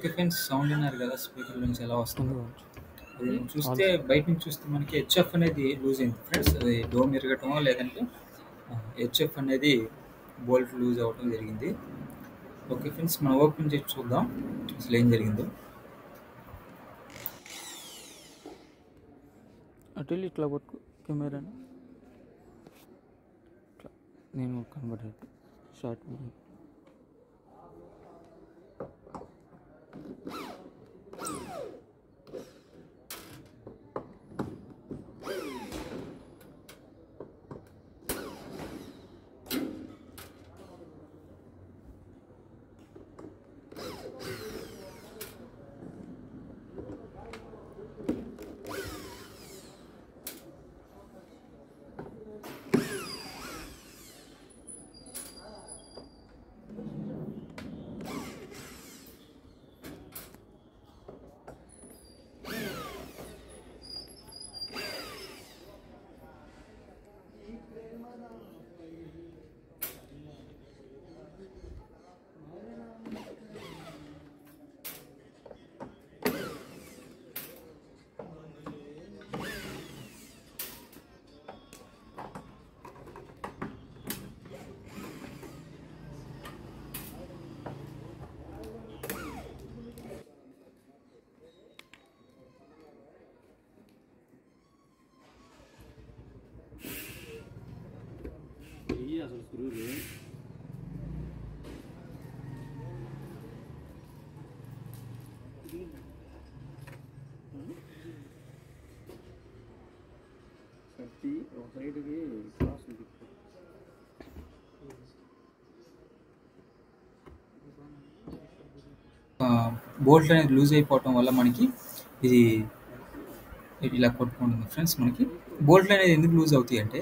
Okay friends sound విన్నారు కదా speaker నుంచి ఎలా వస్తుందో. అది చూస్తే బయట నుంచి చూస్తే మనకి హెచ్ఎఫ్ అనేది లూజ్ అయింది ఫ్రెండ్స్. అది డోమ్ ఇరగటమో లేదంటే హెచ్ఎఫ్ అనేది బోల్ట్ లూజ్ అవ్వటం జరిగింది. ఓకే ఫ్రెండ్స్ మనం ఓపెన్ చేసి చూద్దాం. అసలు ఏం జరిగిందో. అటు వెళ్ళి ఇట్లా పట్టుకో కెమెరాని. ఇట్లా. నేను కనబడేది షార్ట్ Woo! ఇవి అసలు ఒక సైడ్కి క్రాస్ ఉంది. బోల్ట్ అనేది లూజ్ అయిపోవటం వల్ల మనకి ఇది ఇలా కొట్టుకుంటుంది ఫ్రెండ్స్ మనకి. బోల్ట్లు అనేది ఎందుకు లూజ్ అవుతాయి అంటే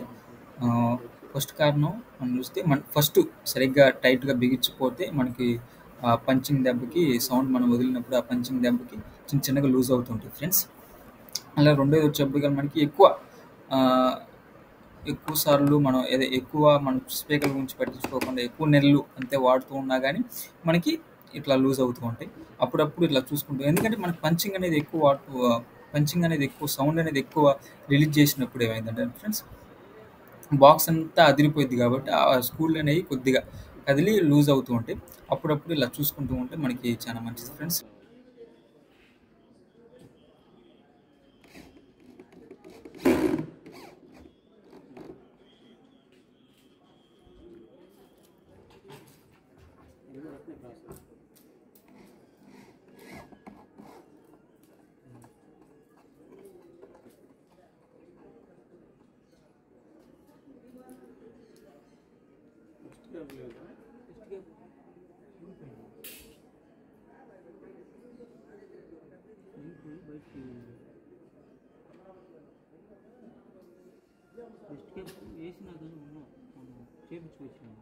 ఫస్ట్ కారణం మనం చూస్తే మన ఫస్ట్ సరిగ్గా టైట్గా బిగించిపోతే మనకి ఆ పంచింగ్ దెబ్బకి సౌండ్ మనం వదిలినప్పుడు ఆ పంచింగ్ దెబ్బకి చిన్న చిన్నగా లూజ్ అవుతుంటుంది ఫ్రెండ్స్ అలా రెండోది కానీ మనకి ఎక్కువ ఎక్కువ సార్లు మనం ఏదో ఎక్కువ మన స్పీకర్ గురించి పట్టించుకోకుండా ఎక్కువ నెలలు అంతే వాడుతూ ఉన్నా కానీ మనకి ఇట్లా లూజ్ అవుతూ ఉంటాయి. అప్పుడప్పుడు ఇట్లా చూసుకుంటాం. ఎందుకంటే మనకి పంచింగ్ అనేది ఎక్కువ వాడుతూ పంచింగ్ అనేది ఎక్కువ సౌండ్ అనేది ఎక్కువ రిలీజ్ చేసినప్పుడు ఏమైందంటే ఫ్రెండ్స్ బాక్స్ అంతా అదిరిపోయింది కాబట్టి ఆ స్కూళ్ళు అనేవి కొద్దిగా కదిలి లూజ్ అవుతూ ఉంటాయి. అప్పుడప్పుడు ఇలా చూసుకుంటూ ఉంటే మనకి చాలా మంచిది ఫ్రెండ్స్. నెక్స్ట్ క్యాబ్ లేదా బయటికి నెక్స్ట్ కేసు వేసినా కానీ ఉన్నాం మనం చేపించుకొచ్చినాము